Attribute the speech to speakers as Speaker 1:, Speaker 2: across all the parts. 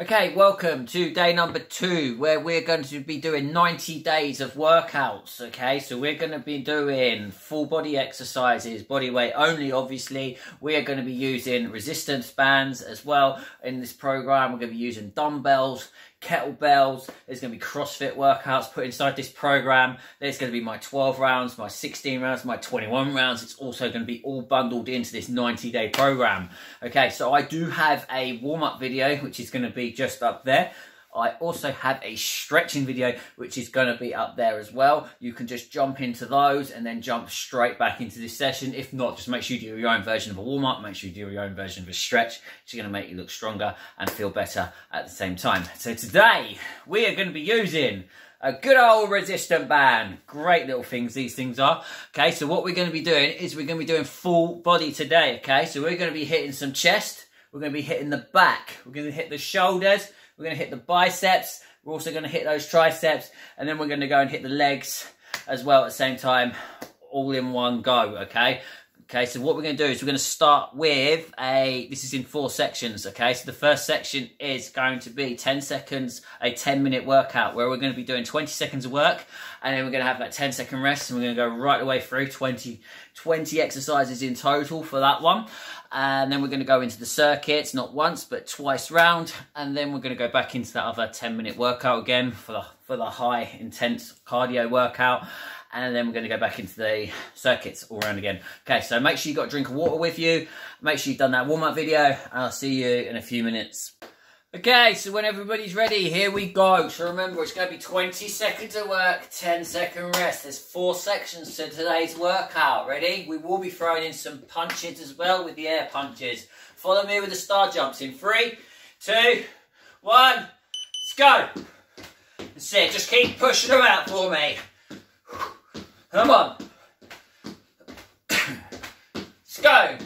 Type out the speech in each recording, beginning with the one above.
Speaker 1: Okay, welcome to day number two, where we're going to be doing 90 days of workouts. Okay, so we're going to be doing full body exercises, body weight only, obviously. We are going to be using resistance bands as well in this program. We're going to be using dumbbells, kettlebells. There's going to be CrossFit workouts put inside this program. There's going to be my 12 rounds, my 16 rounds, my 21 rounds. It's also going to be all bundled into this 90 day program. Okay, so I do have a warm up video, which is going to be just up there. I also have a stretching video which is going to be up there as well. You can just jump into those and then jump straight back into this session. If not, just make sure you do your own version of a warm up. Make sure you do your own version of a stretch. It's going to make you look stronger and feel better at the same time. So today we are going to be using a good old resistant band. Great little things these things are. Okay, so what we're going to be doing is we're going to be doing full body today. Okay, so we're going to be hitting some chest. We're going to be hitting the back. We're going to hit the shoulders we're going to hit the biceps. We're also going to hit those triceps. And then we're going to go and hit the legs as well at the same time, all in one go, okay? Okay, so what we're going to do is we're going to start with a, this is in four sections, okay? So the first section is going to be 10 seconds, a 10 minute workout where we're going to be doing 20 seconds of work and then we're going to have that 10 second rest and we're going to go right away through 20, 20 exercises in total for that one and then we're going to go into the circuits not once but twice round. And then we're going to go back into that other 10 minute workout again for the for the high intense cardio workout. And then we're going to go back into the circuits all around again. Okay so make sure you've got a drink of water with you. Make sure you've done that warm-up video. I'll see you in a few minutes Okay, so when everybody's ready, here we go. So remember, it's going to be 20 seconds of work, 10 second rest. There's four sections to today's workout. Ready? We will be throwing in some punches as well with the air punches. Follow me with the star jumps in three, two, one, let's go. That's it. Just keep pushing them out for me. Come on. Let's go.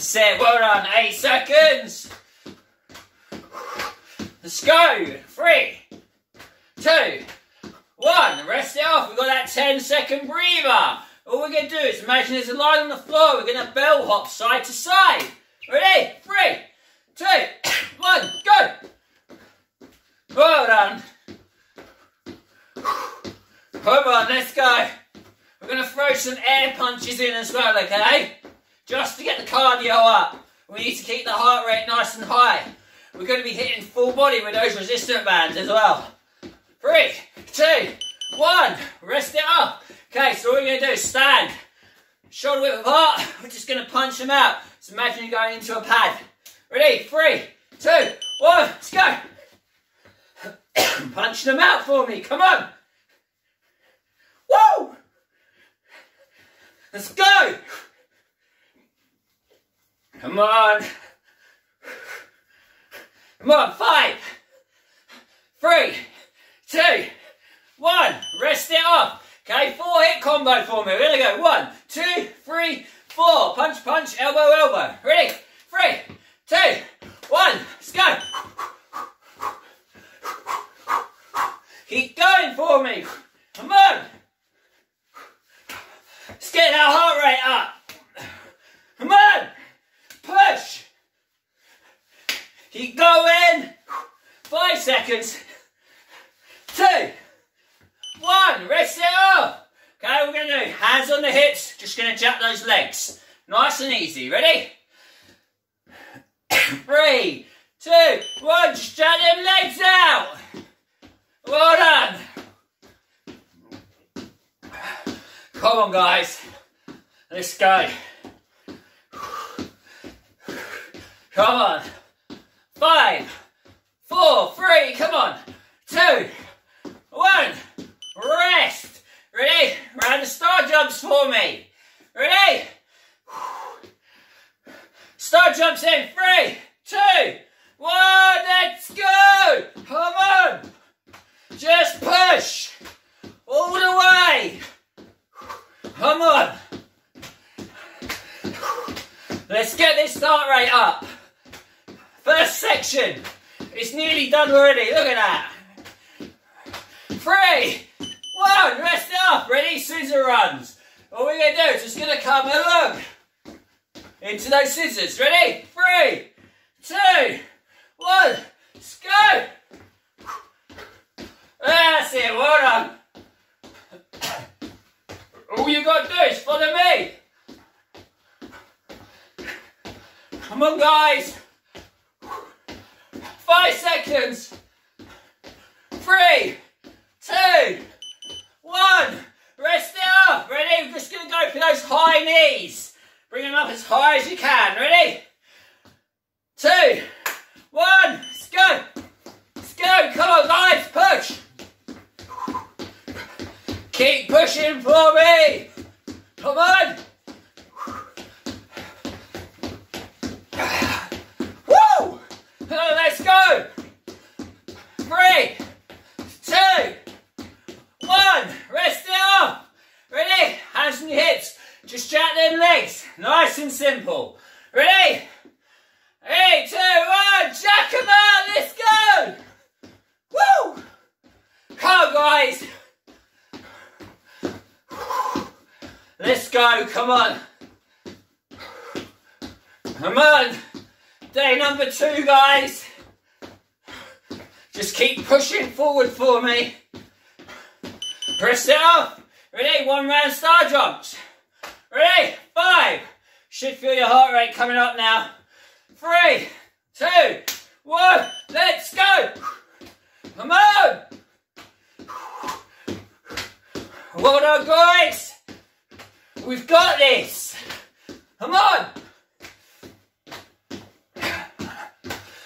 Speaker 1: It, well done. Eight seconds. Let's go. Three, two, one. Rest it off. We've got that 10 second breather. All we're going to do is imagine there's a line on the floor. We're going to bell hop side to side. Ready? Three, two, one, go. Well done. Come on, let's go. We're going to throw some air punches in as well, okay? Just to get the cardio up. We need to keep the heart rate nice and high. We're going to be hitting full body with those resistant bands as well. Three, two, one. Rest it up. Okay, so what we're going to do is stand. Shoulder width apart. We're just going to punch them out. So imagine you're going into a pad. Ready? Three, two, one. Let's go. punch them out for me. Come on. Whoa! Let's go. Come on. Come on, five, three, two, one. Rest it off. Okay, four hit combo for me. Here gonna go one, two, three, four. Punch, punch, elbow, elbow. Ready? Three, two, one. Let's go. Keep going for me. Come on. Let's get that heart rate up. Come on. Push. Keep going. Five seconds. Two. One. Rest it up. Okay, we're going to do hands on the hips. Just going to jack those legs. Nice and easy. Ready? Three, two, one. Jack them legs out. Well done. Come on, guys. Let's go. Come on. Five, four, three, come on. Two, one. Rest. Ready? Round the star jumps for me. Ready? Star jumps in. Three, two, one. Let's go. Come on. Just push. All the way. Come on. Let's get this start rate up. First section. It's nearly done already. Look at that. Three, one, rest up. Ready? Scissor runs. All we're going to do is just going to come along into those scissors. Ready? Three, two, one, let's go. That's it, well done. All you got to do is follow me. Come on, guys. Five seconds. Three, two, one. Rest it up. Ready? We're just going to go for those high knees. Bring them up as high as you can. Ready? Two, one. Let's go. Let's go. Come on, guys. Push. Keep pushing for me. Come on. Simple. Ready? Three, two, one. Jack them out. Let's go. Woo! Come on, guys. Let's go, come on. Come on. Day number two, guys. Just keep pushing forward for me. Press it up. Ready? One round star jumps. Ready? Five. Should feel your heart rate coming up now. Three, two, one. Let's go. Come on. Well done, guys. We've got this. Come on.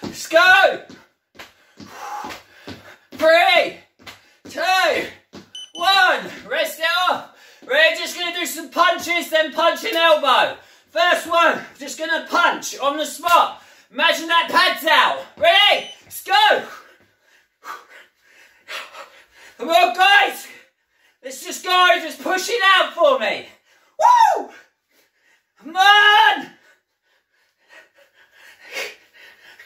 Speaker 1: Let's go. Three, two, one. Rest it off. We're just going to do some punches, then punch an elbow. First one, just to punch on the spot. Imagine that pad's out. Ready? Let's go. Come on, guys. Let's just go. Just push it out for me. Woo! Come on!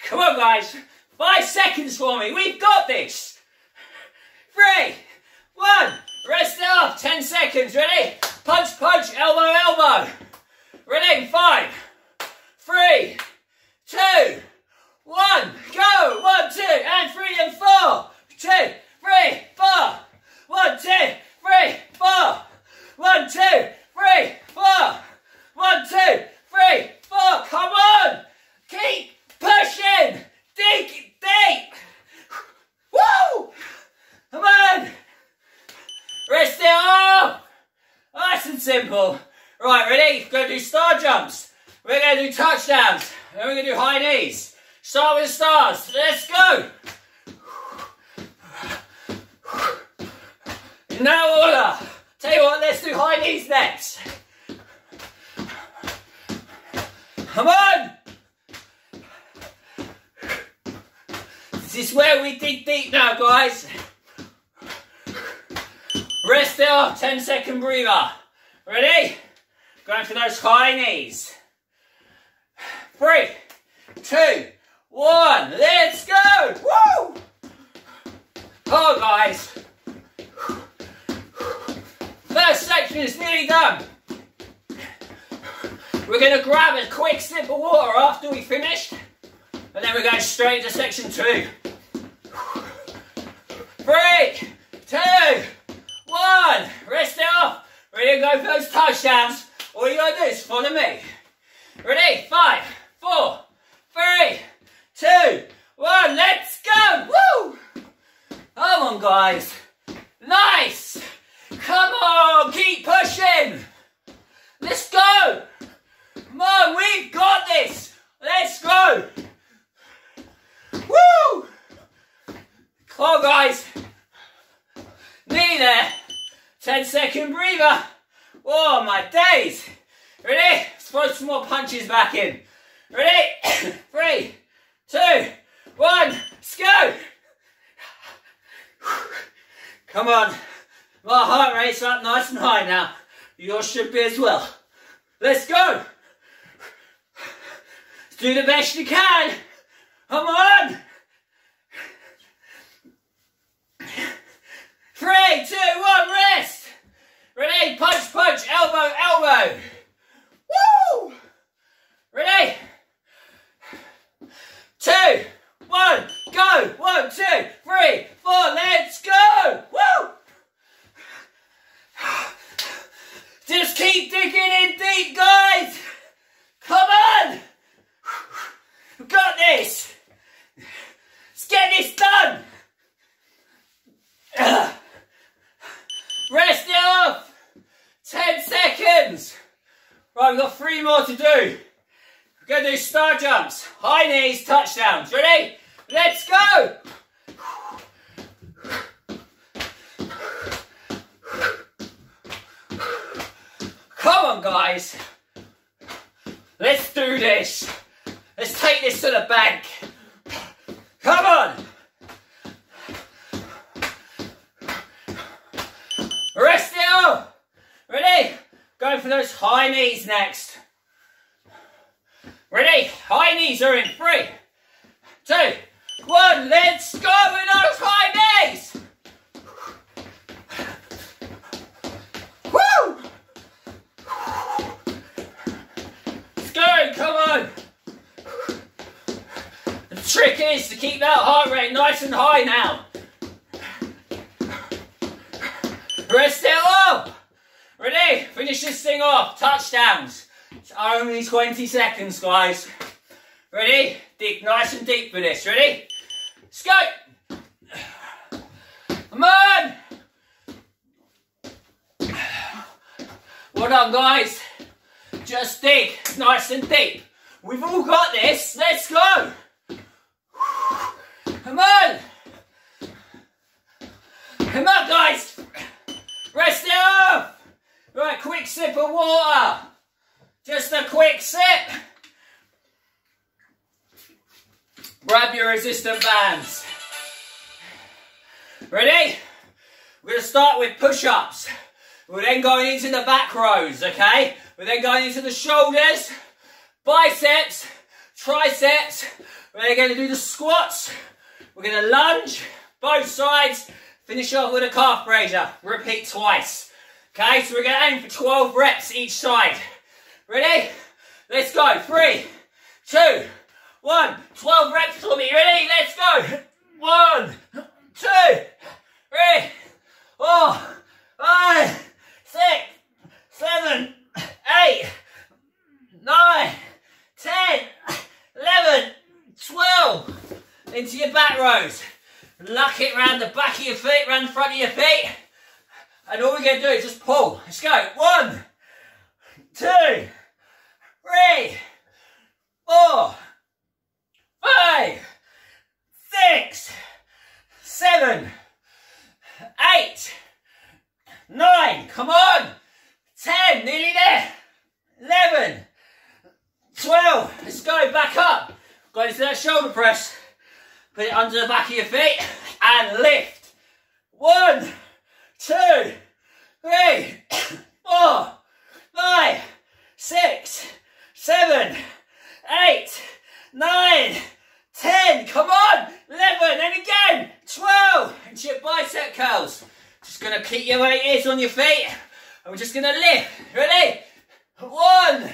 Speaker 1: Come on, guys. Five seconds for me. We've got this. Three, one. Rest it off. Ten seconds. Ready? Punch, punch, elbow, elbow. Ready? Five, three, two, one. Go. One, two, and three, and four. Two, three, four. One, two, three, four. One, two, three, four. One, two, three, four. Come on. Keep pushing. Dig deep. Woo! Come on. Rest it off. Nice and simple. Right, ready? We're going to do star jumps. We're going to do touchdowns. Then we're going to do high knees. Start with stars. Let's go. That order. Tell you what, let's do high knees next. Come on! This is where we dig deep now, guys. Rest off, 10 second breather. Ready? Going for those high knees. Three, two, one, let's go! Woo! Oh, guys. First section is nearly done. We're going to grab a quick sip of water after we finished, and then we're going straight to section two. Three, two, one. Rest it off. Ready to go for those touchdowns. All you gotta do is follow me. Ready? Five, four, three, two, one. Let's go. Woo! Come on, guys. Nice. Come on, keep pushing. Let's go. Come on, we've got this. Let's go. Woo! Come on, guys. Knee there. 10 second breather. Oh, my days. Ready? Throw some more punches back in. Ready? Three, two, one. Let's go. Come on. My heart rate's up nice and high now. Yours should be as well. Let's go. Do the best you can. Come on. Three, two, one, rest. Ready? Punch, punch, elbow, elbow. Ready? Two, one, go. One, two, three, four, let's go. Woo! Just keep Keep digging in deep, guys. Come on. We've got this. Let's get this done. Rest it off. 10 seconds. Right, we've got three more to do. To do star jumps. High knees, touchdowns. Ready? Let's go. Come on, guys. Let's do this. Let's take this to the bank. Come on. Rest it up. Ready? Going for those high knees next. Ready? High knees are in three, two, one. Let's go with those high knees. Woo! Let's go, come on. The trick is to keep that heart rate nice and high now. Rest it up. Ready? Finish this thing off. Touchdowns. It's only 20 seconds, guys. Ready? Dig nice and deep for this. Ready? Let's go. Come on. Well done, guys. Just dig nice and deep. We've all got this. Let's go. Come on. Come on, guys. Rest it. Right, quick sip of water. Just a quick sip. Grab your resistant bands. Ready? We're going to start with push-ups. We're then going into the back rows, okay? We're then going into the shoulders, biceps, triceps. We're going to do the squats. We're going to lunge, both sides. Finish off with a calf raiser. Repeat twice. Okay, so we're going to aim for 12 reps each side. Ready? Let's go. Three, two, one. 12 reps for me. Ready? Let's go. One, two, three, four, five, six, seven, eight, nine, ten, eleven, twelve. Into your back rows. Lock it round the back of your feet, round the front of your feet. And all we're going to do is just pull. Let's go. One, two, three, four, five, six, seven, eight, nine. Come on. Ten. Nearly there. Eleven, twelve. Let's go. Back up. Go into that shoulder press. Put it under the back of your feet and lift. One, two, three, four, five, six, seven, eight, nine, ten. Come on, eleven, and again, twelve. Into your bicep curls. Just gonna keep your weight is on your feet, and we're just gonna lift. Ready? One,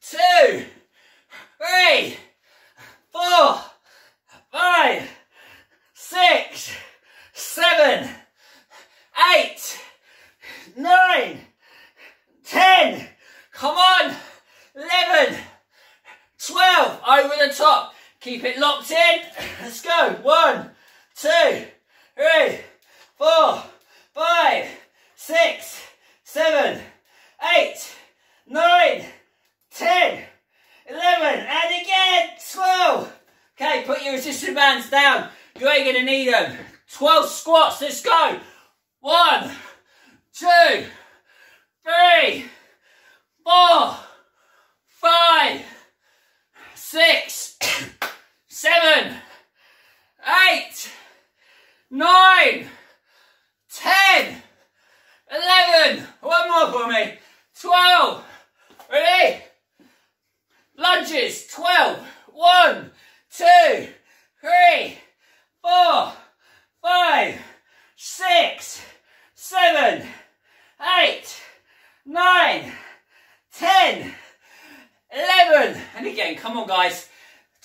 Speaker 1: two, three, four five, 10, 11, and again, come on guys,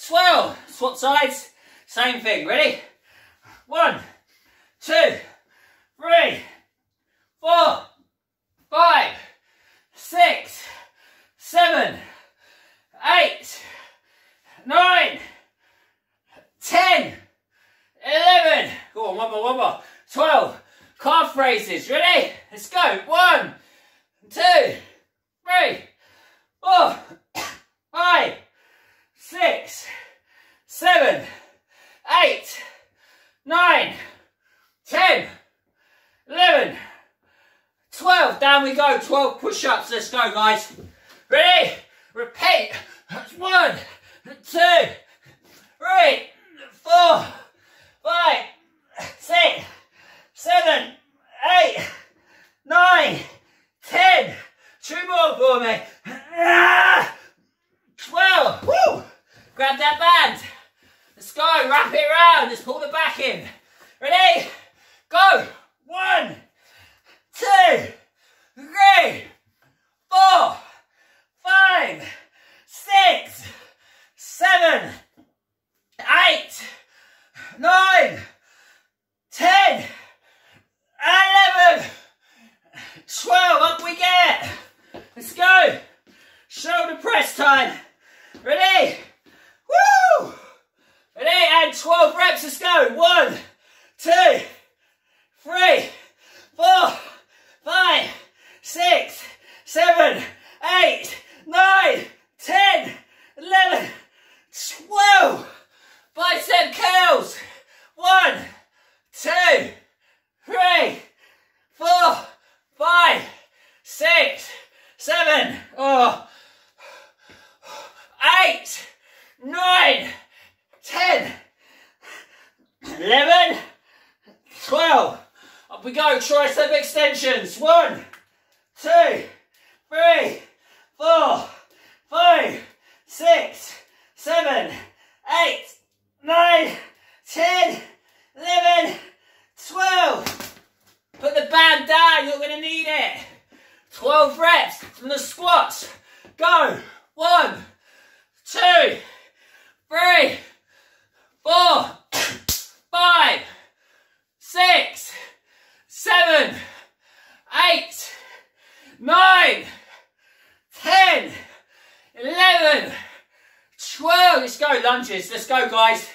Speaker 1: 12, swap sides, same thing, ready? One, two, three, four, five, six, seven, eight, nine, ten, eleven. Go on, one more, one more. Twelve. Calf raises. Ready? Let's go. One, two, three four, five, six, seven, eight, nine, ten, eleven, twelve. Down we go. Twelve push-ups. Let's go, guys. Ready? Repeat. One, two, three, four, five, six, seven, eight, nine, ten. Two more for me. Ah, Twelve. Woo! Grab that band. Let's go. Wrap it around. Let's pull the back in. Ready? Go. One, two, three, four, five, six, seven, eight, nine, ten, eleven, twelve. Up we get. Let's go. Shoulder press time. Ready? Woo! Ready? And 12 reps. Let's go. One, two, three, four, five, six, seven, eight, nine, ten, eleven, twelve. Bicep curls. One, two, three, four, five, six, seven, oh, eight, nine, ten, eleven, twelve. Up we go, tricep extensions. One, two, three, four, five, six, seven, eight, nine, ten, eleven, twelve. Put the band down, you're gonna need it. 12 reps from the squats. Go. One, two, three, four, five, six, seven, eight, nine, ten, eleven, twelve. Let's go, lunges. Let's go, guys.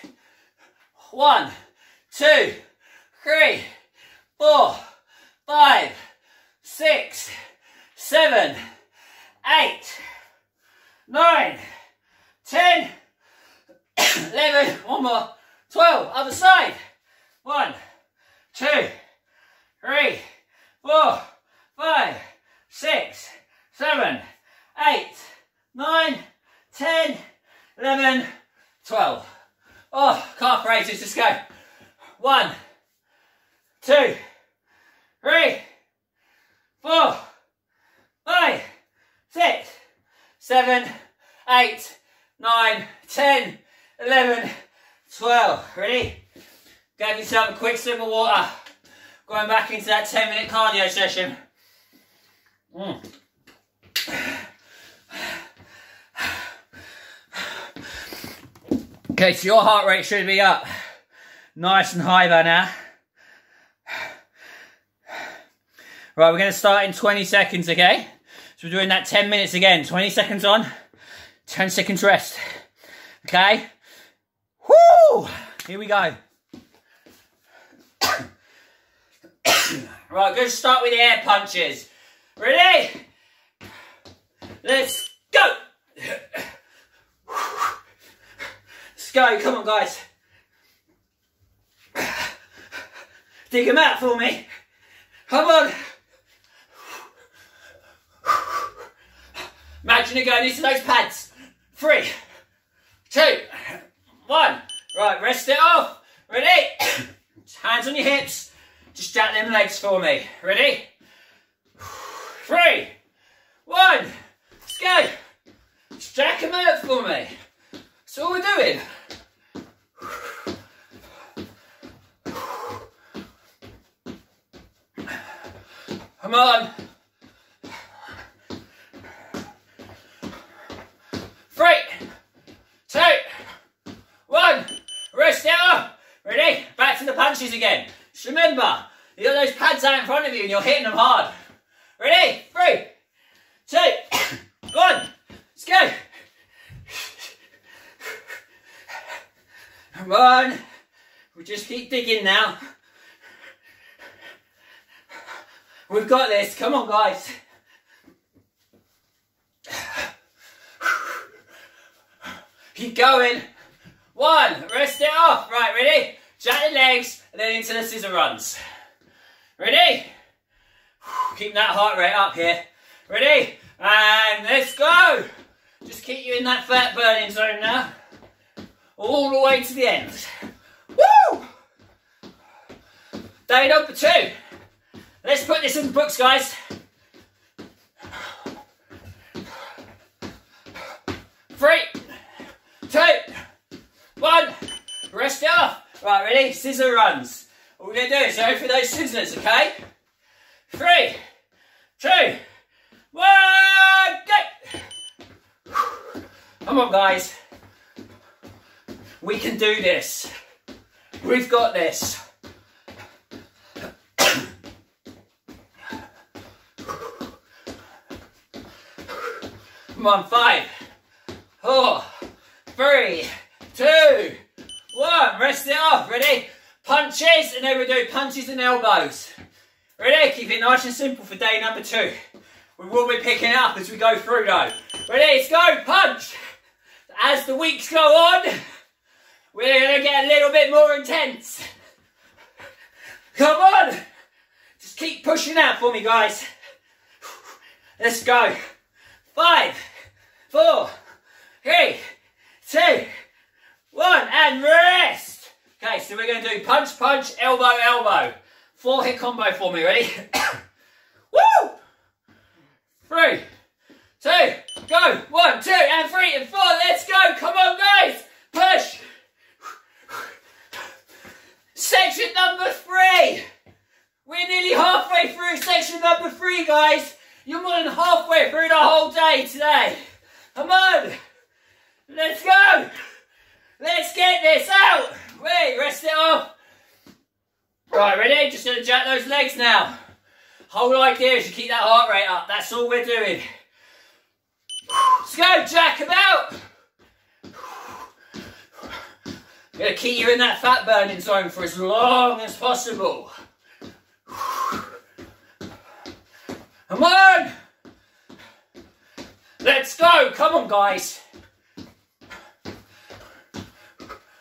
Speaker 1: One, two, three, four, five, six, seven, eight, nine, ten, eleven, one more, twelve. Other side. One, two, three, four, five, six, seven, eight, nine, ten, eleven, twelve. Oh, calf raises. Let's go. One, two, three, four, five, six, seven, eight, nine, ten, eleven, twelve. Ready? Give yourself a quick sip of water. Going back into that 10 minute cardio session. Mm. Okay, so your heart rate should be up nice and high by now. Right, we're going to start in 20 seconds, okay? So we're doing that 10 minutes again. 20 seconds on, 10 seconds rest. Okay? Whoo! Here we go. right, to start with the air punches. Ready? Let's go! Let's go, come on guys. Dig them out for me. Come on. Imagine you going into those pads. Three, two, one. Right, rest it off. Ready? Hands on your hips. Just jack them legs for me. Ready? Three, one. Let's go. Just jack them out for me. That's all we're doing. Come on. Three, two, one. Rest it up. Ready? Back to the punches again. Just remember, you got those pads out in front of you and you're hitting them hard. Ready? Three, two, one. Let's go. Come on. We just keep digging now. We've got this. Come on, guys. Keep going. One. Rest it off. Right, ready? Jack the legs and then into the scissor runs. Ready? Keep that heart rate up here. Ready? And let's go. Just keep you in that fat burning zone now. All the way to the end. Woo! Day number two. Let's put this in the books, guys. Three, two, one. Rest it off. Right, ready? Scissor runs. All we're going to do is go for those scissors, okay? Three, two, one, go! Come on, guys. We can do this. We've got this. Come on, five, four, three, two, one. Rest it off. Ready? Punches, and then we do punches and elbows. Ready? Keep it nice and simple for day number two. We will be picking up as we go through though. Ready? Let's go. Punch. As the weeks go on, we're going to get a little bit more intense. Come on. Just keep pushing out for me, guys. Let's go. Five, four, three, two, one, and rest. Okay, so we're going to do punch, punch, elbow, elbow. Four hit combo for me, ready? Woo! Three, two, go. One, two, and three, and four. Let's go. Come on, guys. Push. Section number three. We're nearly halfway through section number three, guys. You're more than halfway through the whole day today. Come on. Let's go. Let's get this out. Wait, rest it off. Right, ready? Just gonna jack those legs now. Whole idea is to keep that heart rate up. That's all we're doing. Let's go, jack about. Gonna keep you in that fat burning zone for as long as possible. Come on! Let's go! Come on, guys!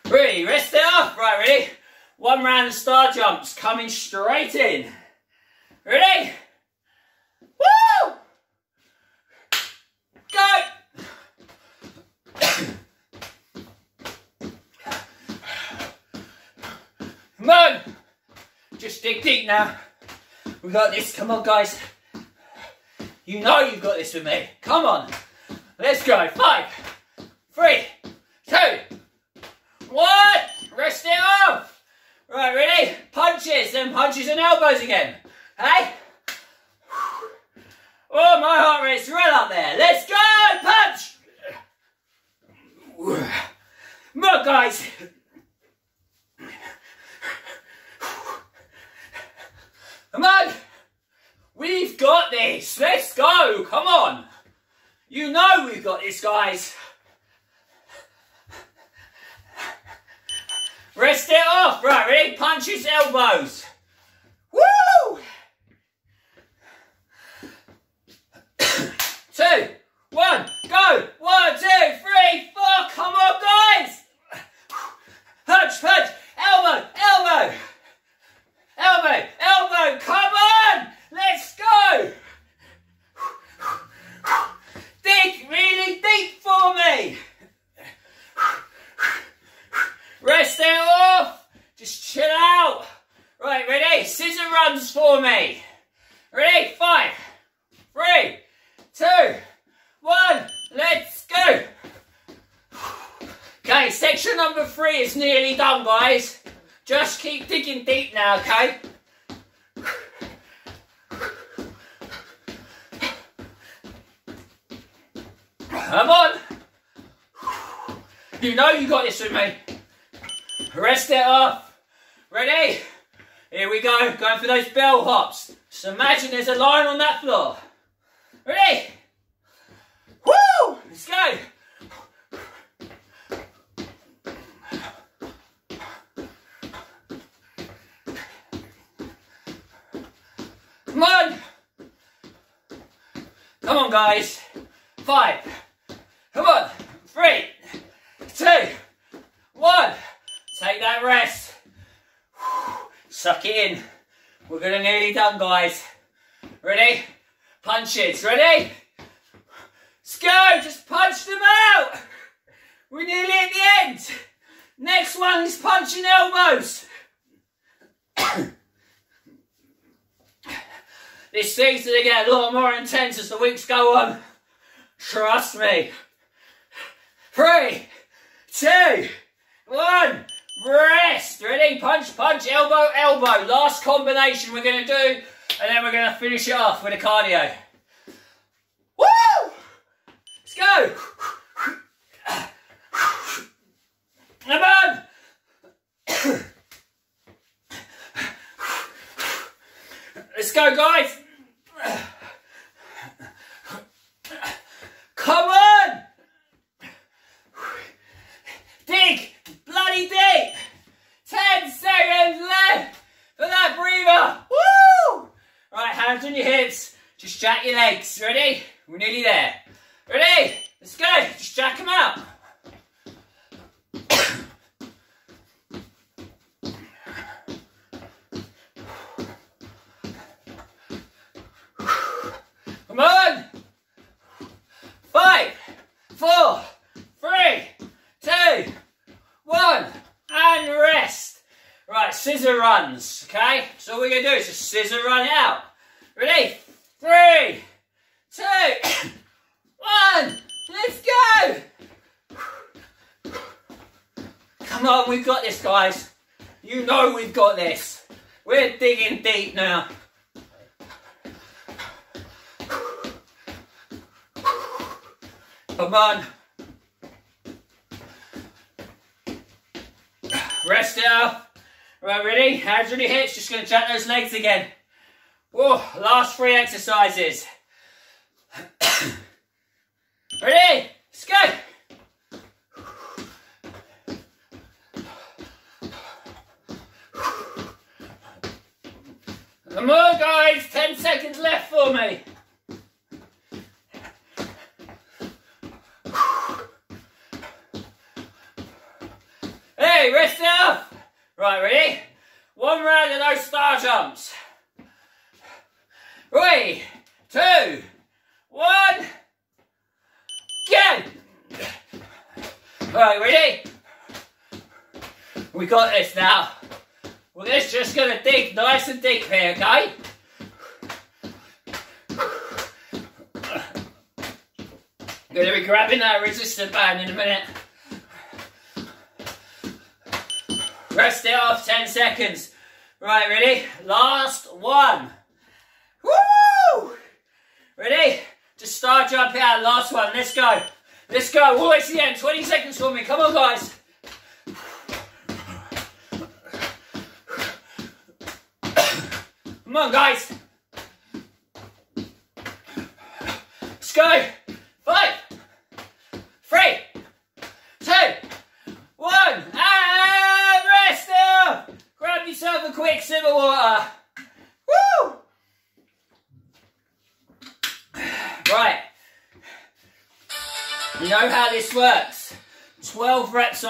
Speaker 1: Ready, rest it off. Right, ready? One round of star jumps coming straight in. Ready? Woo! Go! Come on! Just dig deep now. We got this. Come on, guys. You know you've got this with me. Come on. Let's go. Five, three, two, one. Rest it off. Right, ready? Punches, then punches and elbows again. Hey? Oh, my heart rate's right up there. Let's go. Punch. On, guys. Come on. We've got this. Let's go. Come on. You know we've got this, guys. Rest it off. Right, ready? Punches, elbows. Woo! Two, one, go. One, two, three, four. Come on, guys. Punch, punch. Elbow, elbow. Elbow, elbow. Come on. Let's go. Dig really deep for me. Rest it off. Just chill out. Right, ready? Scissor runs for me. Ready? Five, three, two, one. Let's go. Okay, section number three is nearly done, guys. Just keep digging deep now, okay? Come on. You know you got this with me. Rest it off. Ready? Here we go. Going for those bell hops. Just imagine there's a line on that floor. Ready? Woo! Let's go. Come on. Come on, guys. Five. Come on. Three, two, one. Take that rest. Suck it in. We're gonna nearly done, guys. Ready? Punches. Ready? Let's go. Just punch them out. We're nearly at the end. Next one is punching elbows. this seems to get a lot more intense as the weeks go on. Trust me. Three, two, one. Rest. Ready? Punch, punch, elbow, elbow. Last combination we're going to do, and then we're going to finish it off with a cardio. Woo! Let's go. Come on. Let's go, guys. Come on. Dig. Bloody deep. Ten seconds left for that breather. Woo! Right, hands on your hips. Legs. Ready? We're nearly there. Ready? Let's go. Just jack them out. Come on. Five, four, three, two, one, and rest. Right, scissor runs, okay? So all we're gonna do is just scissor run it out. Ready? Three, two, one, let's go! Come on, we've got this, guys. You know we've got this. We're digging deep now. Come on. Rest it up. Right, ready? Hips. Just going to jack those legs again. Whoa, last three exercises. ready? Let's go. Come on, guys. Ten seconds left for me. Hey, rest up. Right, ready? One round of those star jumps. Three, two, one, go! Alright, ready? We got this now. We're just, just gonna dig nice and deep here, okay? Gonna be grabbing that resistant band in a minute. Rest it off 10 seconds. Right, ready? Last one. Woo! Ready? Just start jumping out. Last one. Let's go. Let's go. All the way to the end. 20 seconds for me. Come on, guys. Come on, guys. Let's go.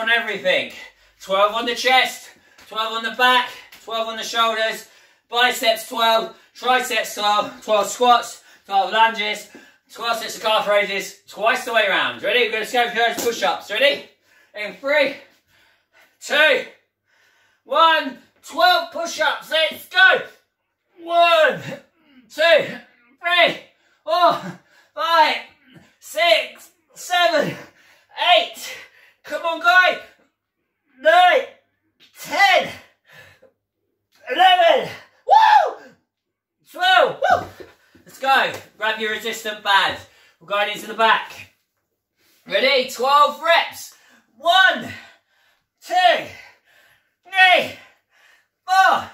Speaker 1: On everything. 12 on the chest, 12 on the back, 12 on the shoulders, biceps 12, triceps 12, 12 squats, 12 lunges, 12 sets of calf raises, twice the way around. Ready? We're going to go push-ups. Ready? In three, two, one, 12 push-ups. Let's go. One, two, three, four, five, six, seven, eight. Come on, guys. Nine, ten, eleven. Woo! Twelve. Woo! Let's go. Grab your resistant band. We're going into the back. Ready? 12 reps. One, two, three, four,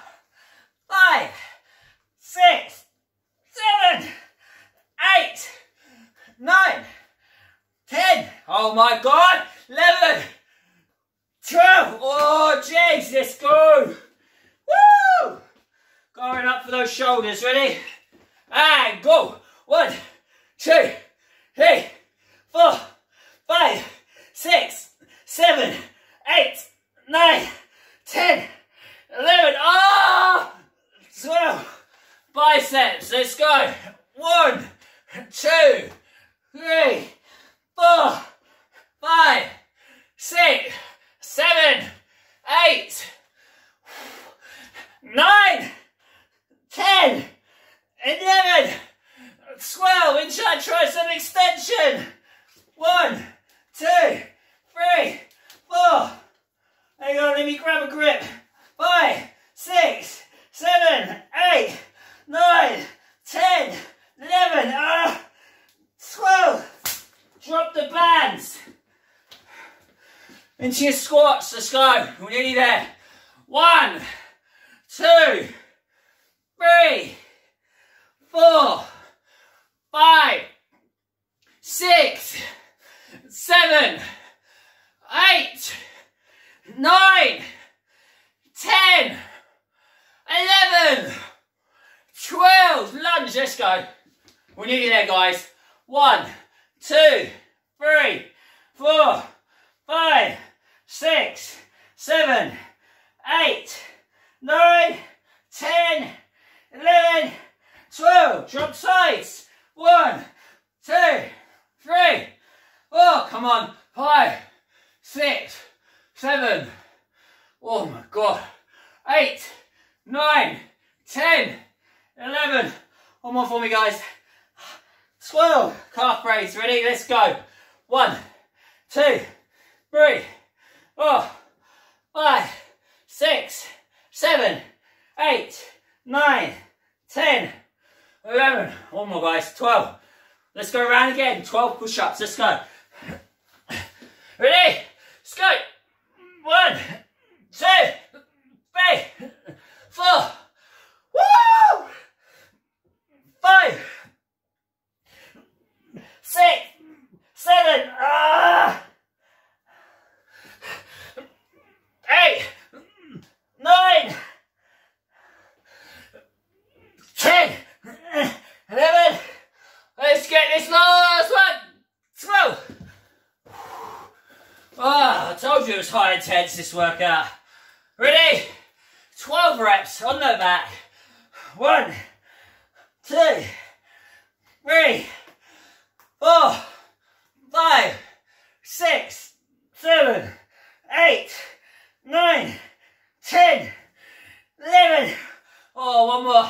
Speaker 1: five, six, seven, eight, nine, 10, oh my God, 11, 12, oh jeez, let's go. Woo! Going up for those shoulders, ready? And go. One, two, three, four, five, six, seven, eight, nine, ten, eleven, ah, Twelve. Biceps, let's go. One, two, three, four, five, six, seven, eight, nine, ten, eleven, twelve. Inside tricep extension. One, two, three, four. Hang on, let me grab a grip. Five, six, seven, eight, nine, ten, eleven, ah. Drop the bands. Into your squats. Let's go. We're nearly there. One, two, three, four, five, six, seven, eight, nine, ten, eleven, twelve. Lunge. Let's go. We're nearly there, guys. One, two, three, four, five, six, seven, eight, nine, ten, eleven, twelve. Drop sides. One, two, three, four. Come on. Five, six, seven. Oh my god. Eight, nine, ten, eleven. One more for me, guys. 12 calf raise. Ready? Let's go. One, two, three, four, five, six, seven, eight, nine, ten, eleven. One more, guys. 12. Let's go around again. 12 push ups. Let's go. Ready? Let's go. One, two, three, four. Woo! Five six, seven, ah, eight, nine, ten, eleven. Let's get this last one. Twelve. Ah, I told you it was high intense this workout. Ready? 12 reps on the back. One, two, three, four, five, six, seven, eight, nine, ten, eleven. Oh, one more.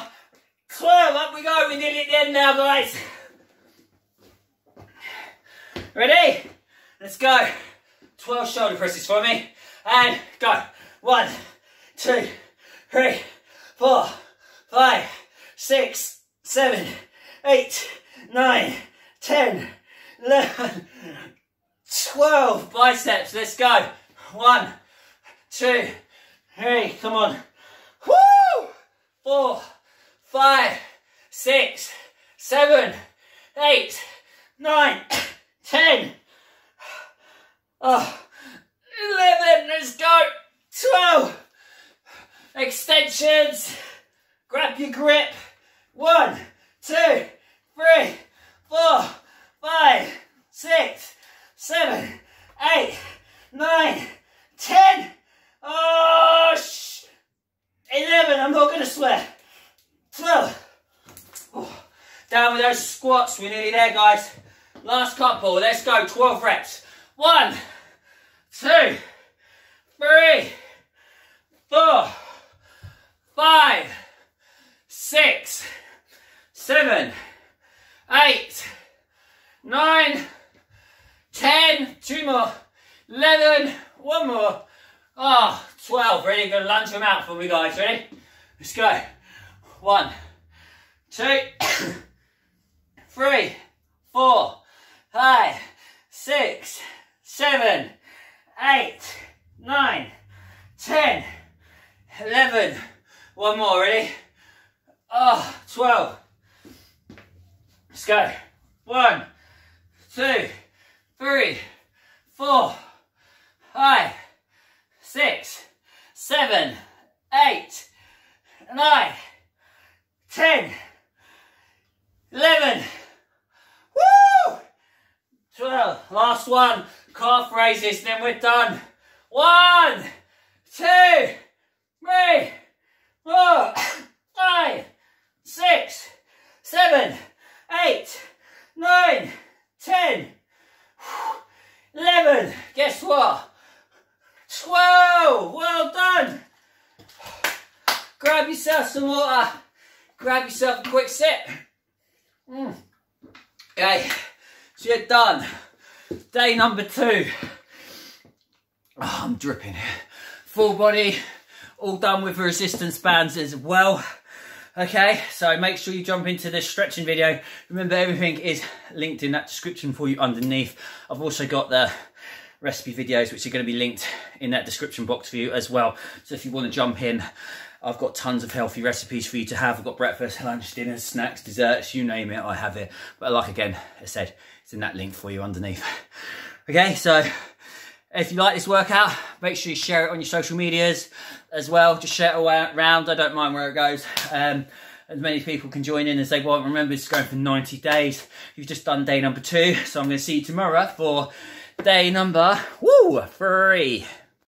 Speaker 1: Twelve. Up we go. We're nearly at the end now, guys. Ready? Let's go. Twelve shoulder presses for me. And go. One, two, three, four, five, six, seven, eight, nine. 10, 11, 12 biceps. Let's go. One, two, three. Come on. Woo! Four, five, six, seven, eight, nine, ten. Oh, 11. Let's go. 12. Extensions. Grab your grip. One, two, three four, five, six, seven, eight, nine, ten. Oh, sh- 11. I'm not going to swear. 12. Oh, down with those squats. We're nearly there, guys. Last couple. Let's go. 12 reps. One, two, three, four, five, six, seven, eight, nine, ten, two more, eleven, one more, oh, 12. Ready? Gonna lunge them out for me, guys. Ready? Let's go. One, two, three, four, five, six, seven, eight, nine, ten, eleven. One more, ready? Oh, 12. Let's go. One, two, three, four, five, six, seven, eight, nine, ten, eleven, woo! Twelve. Last one. Calf raises, then we're done. One, two, three, four, five, six, seven, eight, nine, ten, eleven. Guess what? Twelve. Well done. Grab yourself some water. Grab yourself a quick sip. Mm. Okay, so you're done. Day number two. Oh, I'm dripping. Full body, all done with resistance bands as well. Okay, so make sure you jump into this stretching video. Remember, everything is linked in that description for you underneath. I've also got the recipe videos, which are going to be linked in that description box for you as well. So if you want to jump in, I've got tons of healthy recipes for you to have. I've got breakfast, lunch, dinners, snacks, desserts, you name it, I have it. But like again, I said, it's in that link for you underneath. Okay, so if you like this workout, make sure you share it on your social medias as well. Just share it around. I don't mind where it goes. Um, as many people can join in as they want. remember it's going for 90 days. You've just done day number two. So I'm going to see you tomorrow for day number woo, three.